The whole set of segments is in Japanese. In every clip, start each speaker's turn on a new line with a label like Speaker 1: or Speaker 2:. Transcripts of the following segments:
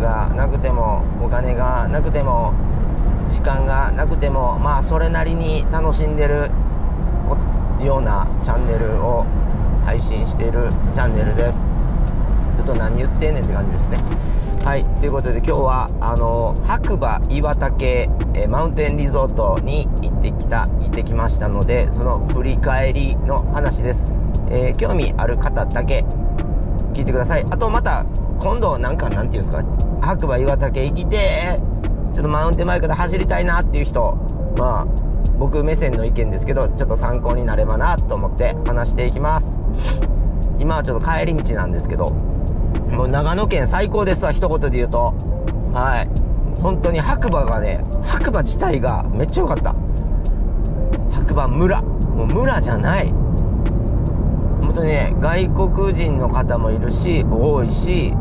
Speaker 1: がなくてもお金がなくても時間がなくてもまあそれなりに楽しんでるようなチャンネルを配信しているチャンネルです。ちょっと何言ってんねんって感じですね。はい。ということで今日はあの白馬岩岳えマウンテンリゾートに行ってきた行ってきましたのでその振り返りの話です、えー、興味ある方だけ聞いてください。あとまた今度なんかなんていうんですか白馬岩岳行きてちょっとマウンテンバイクで走りたいなっていう人まあ僕目線の意見ですけどちょっと参考になればなと思って話していきます。今はちょっと帰り道なんですけどもう長野県最高ですわ一言で言うと。はい。本当に白馬がね白馬自体がめっちゃ良かった。白馬村。もう村じゃない。本当にね外国人の方もいるし多いし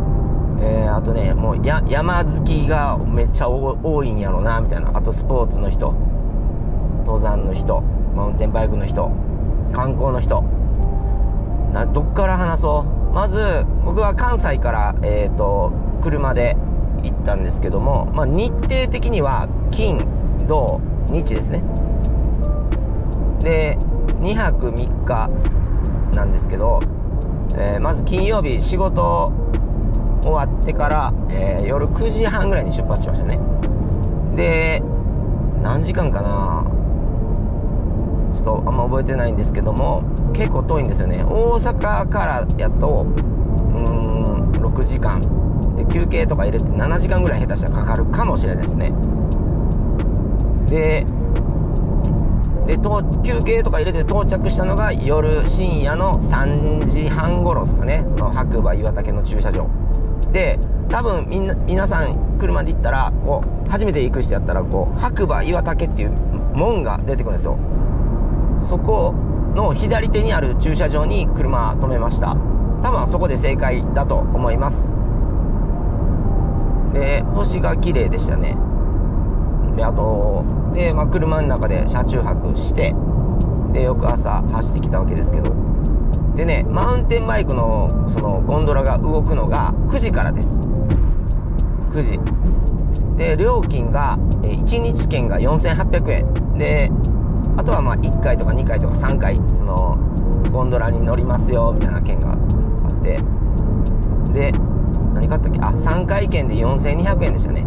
Speaker 1: えー、あとねもうや山好きがめっちゃ多いんやろなみたいな。あとスポーツの人。登山の人。マウンテンバイクの人。観光の人。などっから話そう？まず僕は関西から、えーと、車で行ったんですけども、まあ、日程的には金土日ですね。で2泊3日なんですけど、えー、まず金曜日仕事終わってから、えー、夜9時半ぐらいに出発しましたね。で何時間かな。ちょっとあんま覚えてないんですけども結構遠いんですよね。大阪からやとうん6時間。で休憩とか入れて7時間ぐらい下手したらかかるかもしれないですね。でで休憩とか入れて到着したのが夜深夜の3時半頃ですかね。その白馬岩岳の駐車場。で多分みんな皆さん車で行ったらこう初めて行く人やったらこう白馬岩岳っていう門が出てくるんですよ。そこの左手にある駐車場に車止めました。多分そこで正解だと思います。で星が綺麗でしたね。であとで、まあ、車の中で車中泊してで翌朝走ってきたわけですけど。でねマウンテンバイクのそのゴンドラが動くのが9時からです。9時。で料金が1日券が4800円。であとはまあ1回とか2回とか3回そのゴンドラに乗りますよみたいな券があって。で何買ったっけ？あ3回券で4200円でしたね。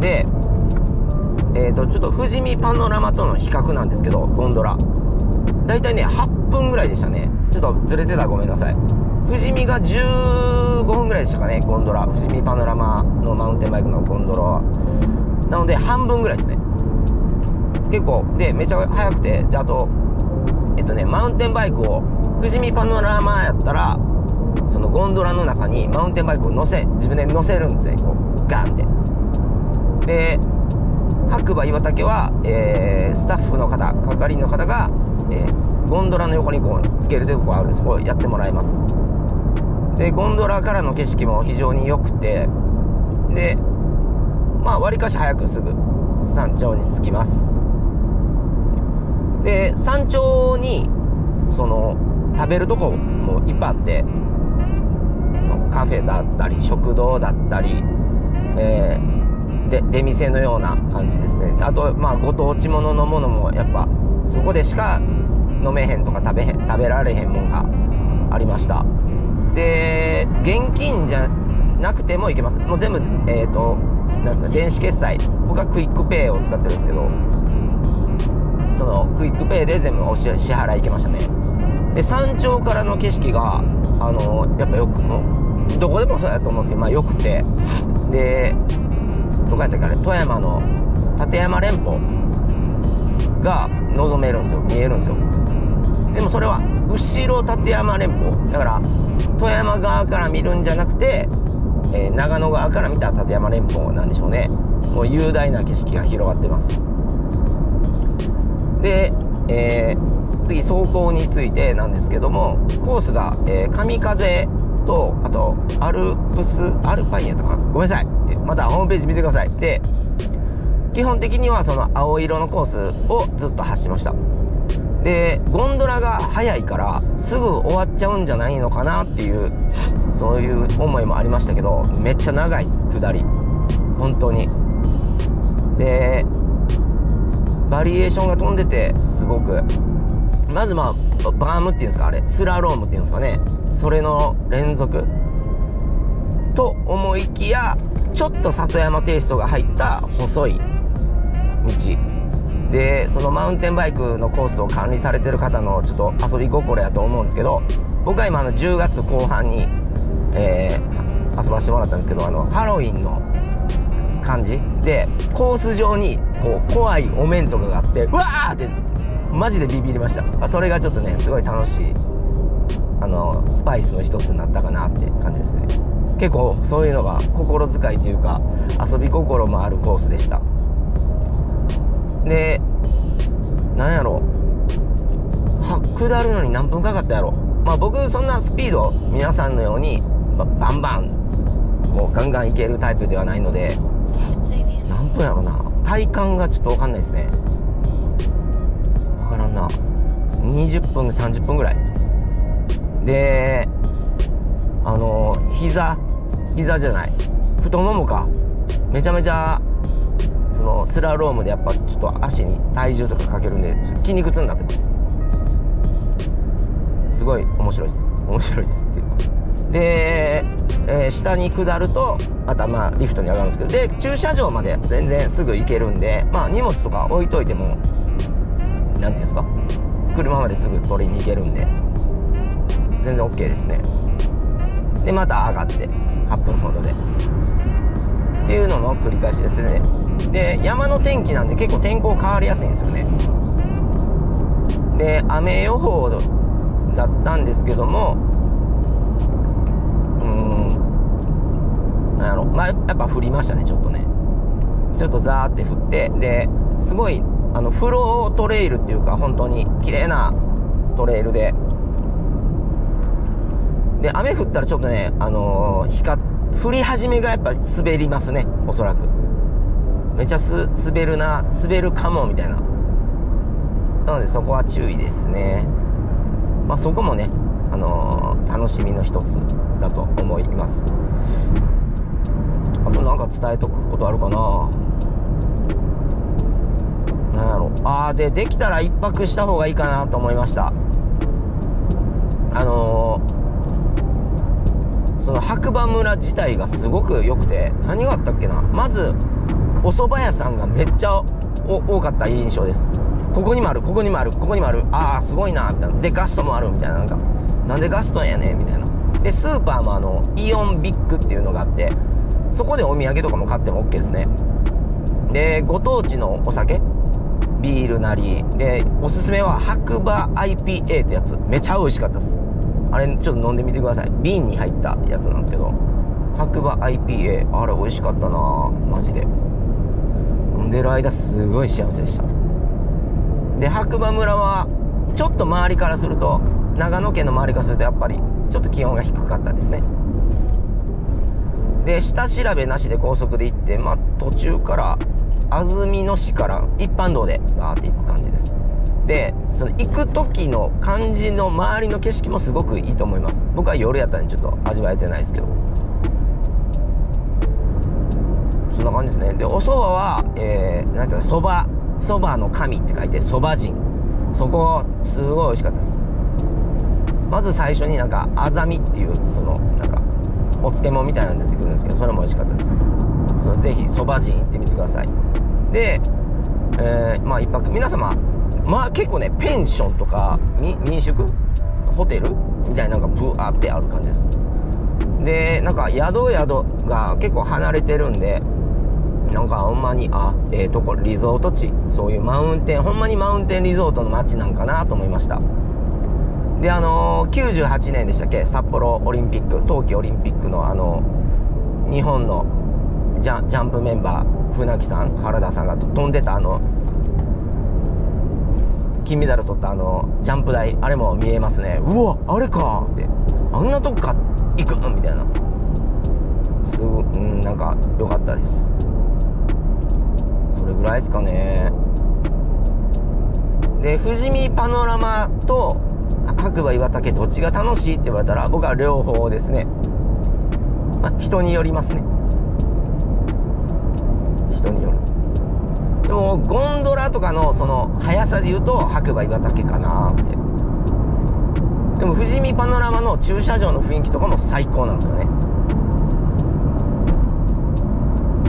Speaker 1: でえーと、ちょっと富士見パノラマとの比較なんですけどゴンドラ。大体ね8分ぐらいでしたね。ちょっとずれてたごめんなさい。富士見が15分ぐらいでしたかねゴンドラ。富士見パノラマのマウンテンバイクのゴンドラは。なので半分ぐらいですね。結構でめちゃ速くてであとえっとねマウンテンバイクを富士見パノラマやったらそのゴンドラの中にマウンテンバイクを乗せ自分で乗せるんですねこうガンって。で白馬岩岳は、えー、スタッフの方係員の方が、えー、ゴンドラの横にこうつけるというとこあるんです。こうやってもらいます。でゴンドラからの景色も非常に良くてでまあわりかし早くすぐ山頂に着きます。で山頂にその食べるとこもいっぱいあってそのカフェだったり食堂だったり、えー、で出店のような感じですね。あとまあご当地もののものもやっぱそこでしか飲めへんとか食べへん食べられへんもんがありました。で現金じゃなくてもいけます。もう全部えっ、ー、となんですか電子決済。僕はクイックペイを使ってるんですけどそのクイックペイで全部お支払い行けましたね。で山頂からの景色があのやっぱよくもどこでもそうやと思うんですけどまあよくて。でどこやったっけあれ富山の立山連峰。が望めるんですよ見えるんですよ。でもそれは後ろ立山連峰。だから富山側から見るんじゃなくて、えー、長野側から見た立山連峰なんでしょうね。もう雄大な景色が広がってます。で、えー、次走行についてなんですけどもコースが、えー、神風とあとアルプスアルパインやったかな。ごめんなさい。またホームページ見てください。で基本的にはその青色のコースをずっと走りました。でゴンドラが速いからすぐ終わっちゃうんじゃないのかなっていうそういう思いもありましたけどめっちゃ長いっす下り。本当に。でバリエーションが飛んでてすごく。まずまあバームっていうんですかあれ。スラロームっていうんですかね。それの連続。と思いきやちょっと里山テイストが入った細い道。でそのマウンテンバイクのコースを管理されてる方のちょっと遊び心やと思うんですけど僕は今あの10月後半に、えー、遊ばしてもらったんですけどあのハロウィンの感じ。でコース上にこう怖いお面とかがあってうわーってマジでビビりました。それがちょっとねすごい楽しいあのスパイスの一つになったかなって感じですね。結構そういうのが心遣いというか遊び心もあるコースでした。でなんやろ。は下るのに何分かかったやろ。まあ僕そんなスピード皆さんのようにバンバンこうガンガンいけるタイプではないので何分やろな。体感がちょっと分かんないですね。分からんな。20分30分ぐらい。であの膝膝じゃない。太ももか。めちゃめちゃそのスラロームでやっぱちょっと足に体重とかかけるんで筋肉痛になってます。すごい面白いです。面白いですっていうか。で、えー、下に下るとまたまあリフトに上がるんですけど。で駐車場まで全然すぐ行けるんでまあ荷物とか置いといても何ていうんですか？車まですぐ取りに行けるんで。全然 OK ですね。でまた上がって8分ほどで。っていうのの繰り返しですね。で山の天気なんで結構天候変わりやすいんですよね。で雨予報だったんですけどもうんなんやろ。まあやっぱ降りましたねちょっとね。ちょっとザーって降ってですごいあのフロートレイルっていうか本当に綺麗なトレイルで。で雨降ったらちょっとねあのー、光降り始めがやっぱ滑りますねおそらく。めちゃす滑るな滑るかもみたいな。なのでそこは注意ですね。まあそこもねあのー、楽しみの一つだと思います。あとなんか伝えとくことあるかな。なんやろ。ああでできたら1泊した方がいいかなと思いました。あのー、その白馬村自体がすごく良くて何があったっけな。まずお蕎麦屋さんがめっちゃ多かった印象です。ここにもあるここにもあるここにもある。ああすごいなみたいなでガストもあるみたいななんか。なんでガストやねんみたいな。でスーパーもあのイオンビッグっていうのがあってそこでお土産とかも買っても OK ですね。でご当地のお酒ビールなり。でおすすめは白馬 IPA ってやつ。めちゃ美味しかったです。あれちょっと飲んでみてください。瓶に入ったやつなんですけど。白馬 IPA あれ美味しかったなマジで。飲んでる間すごい幸せでした。で白馬村はちょっと周りからすると長野県の周りからするとやっぱりちょっと気温が低かったですね。で下調べなしで高速で行ってまあ途中から安曇野市から一般道でバーって行く感じです。でその行く時の感じの周りの景色もすごくいいと思います。僕は夜やったんでちょっと味わえてないですけど。そんな感じですね。でお蕎麦はえー、なんていうかそばそばの神って書いてそば人。そこすごい美味しかったです。まず最初になんかあざみっていうそのなんかお漬物みたいなの出てくるんですけどそれも美味しかったです。それぜひそば人行ってみてください。で、えー、まあ一泊。皆様まあ結構ねペンションとか民宿？ホテル？みたいなのがブワーってある感じです。でなんか宿宿が結構離れてるんでなんかほんまにあええー、とこリゾート地そういうマウンテンほんまにマウンテンリゾートの街なんかなと思いました。であのー、98年でしたっけ札幌オリンピック冬季オリンピックのあの日本のジャジャンプメンバー船木さん原田さんが飛んでたあの金メダル取ったあのジャンプ台あれも見えますね。うわあれかって。あんなとこか行くみたいな。すごうんなんか良かったです。それぐらいですかね。で富士見パノラマと白馬岩岳どっちが楽しいって言われたら僕は両方ですね。まあ人によりますね。人による。でもゴンドラとかのその速さで言うと白馬岩岳かなって。でも富士見パノラマの駐車場の雰囲気とかも最高なんですよね。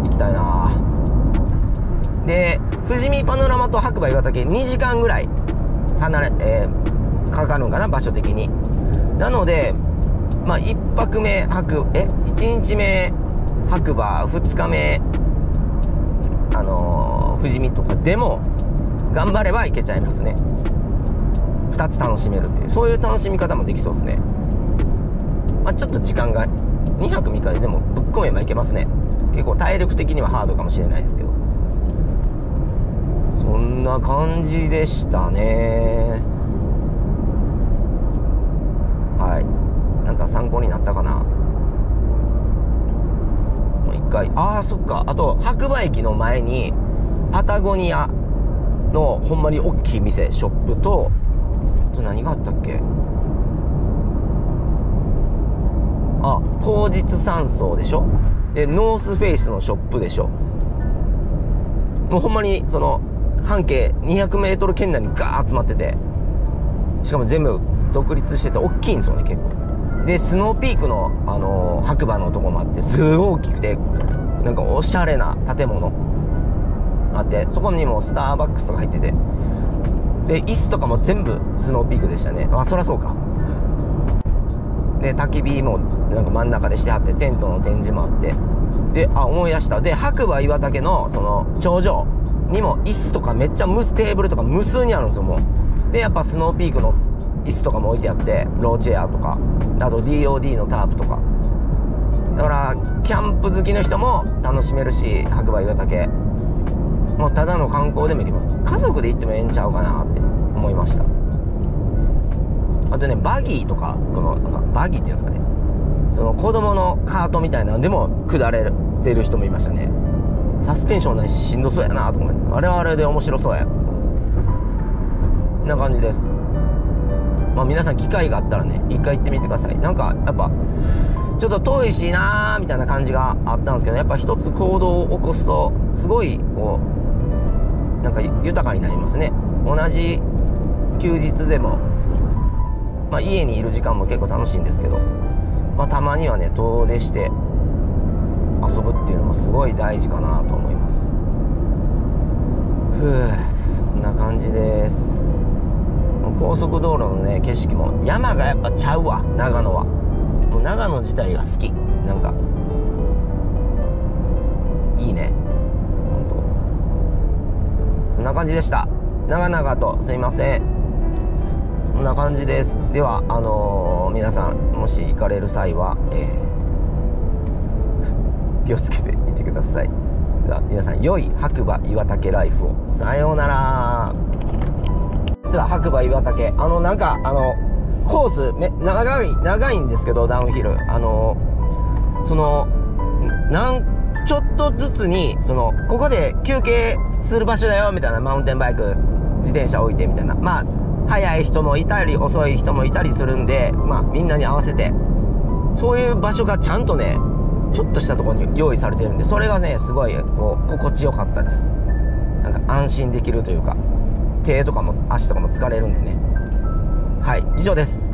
Speaker 1: 行きたいなあで富士見パノラマと白馬岩岳2時間ぐらい離れ、えー、かかるんかな場所的に。なのでまあ1泊目白え1日目白馬2日目あのー、富士見とかでも頑張ればいけちゃいますね。2つ楽しめるっていうそういう楽しみ方もできそうですね。まあちょっと時間が2泊3日ででもぶっ込めばいけますね。結構体力的にはハードかもしれないですけど。そんな感じでしたね。はい。なんか参考になったかな。もう一回。ああそっか。あと白馬駅の前にパタゴニアのほんまに大きい店ショップとあと何があったっけ？あ当日山荘でしょ？でノースフェイスのショップでしょ？もうほんまにその半径 200m 圏内にガー集まっててしかも全部独立してて大きいんですよね結構。でスノーピークの、あのー、白馬のとこもあってすごい大きくてなんかおしゃれな建物あってそこにもスターバックスとか入っててで椅子とかも全部スノーピークでしたね。あそりゃそうか。で焚き火もなんか真ん中でしてはってテントの展示もあって。であ思い出した。で白馬岩岳のその頂上にも椅子とかめっちゃムステーブルとか無数にあるんですよもう。でやっぱスノーピークの椅子とかも置いてあってローチェアとかあと DOD のタープとか。だからキャンプ好きの人も楽しめるし白馬岩岳。もうただの観光でも行けます。家族で行ってもええんちゃうかなって思いました。あとねバギーとかこのなんかバギーっていうんですかね。その子供のカートみたいなのでも下れてる人もいましたね。サスペンションないししんどそうやなと思って。あれはあれで面白そうや。こんな感じです。まあ皆さん機会があったらね一回行ってみてください。なんかやっぱちょっと遠いしなーみたいな感じがあったんですけどやっぱ一つ行動を起こすとすごいこうなんか豊かになりますね。同じ休日でも、まあ、家にいる時間も結構楽しいんですけど、まあ、たまにはね遠出して遊ぶっていうのもすごい大事かなと思います。ふうそんな感じです。高速道路のね景色も山がやっぱちゃうわ長野は。もう長野自体が好き。なんかいいね。本当そんな感じでした。長々とすいません。こんな感じです。ではあのー、皆さんもし行かれる際は、えー、気をつけていてください。では皆さん良い白馬岩岳ライフを。さようなら。では白馬岩岳。あのなんかあのコースめ長い長いんですけどダウンヒル。あのそのなんちょっとずつにそのここで休憩する場所だよみたいなマウンテンバイク自転車置いてみたいな。まあ速い人もいたり遅い人もいたりするんでまあみんなに合わせて。そういう場所がちゃんとねちょっとしたところに用意されてるんでそれがねすごいこう心地よかったです。なんか安心できるというか手とかも足とかも疲れるんでね。はい以上です。